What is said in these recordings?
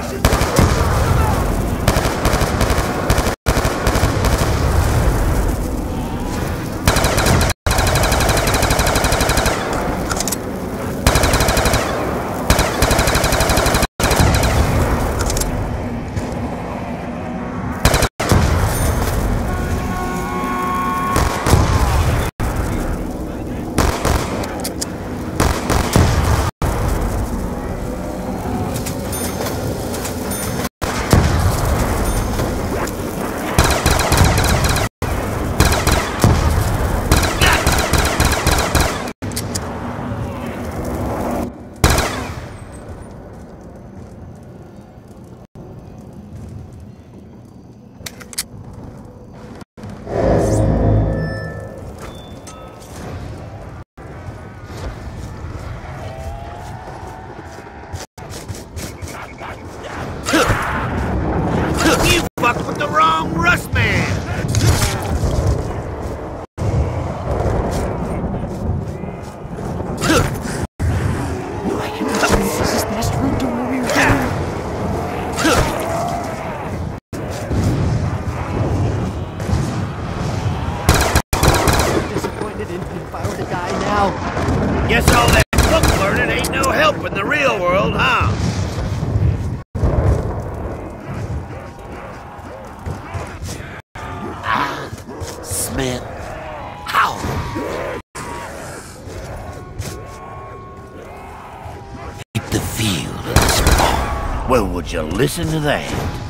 Nation. now. Guess all that book learning ain't no help in the real world, huh? Ah, Smith. Ow! Hit the field. Well, would you listen to that?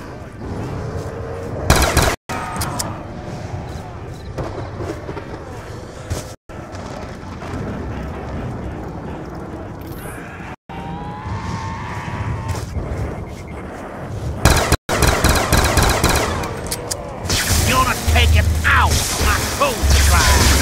Now my cold cry.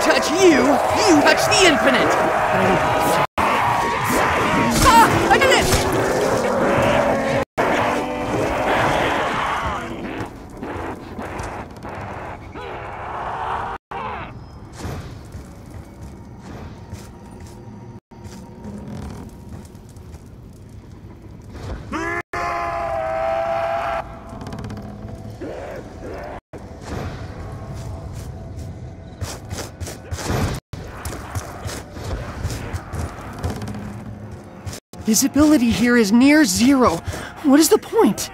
touch you, you touch the infinite! Visibility here is near zero. What is the point?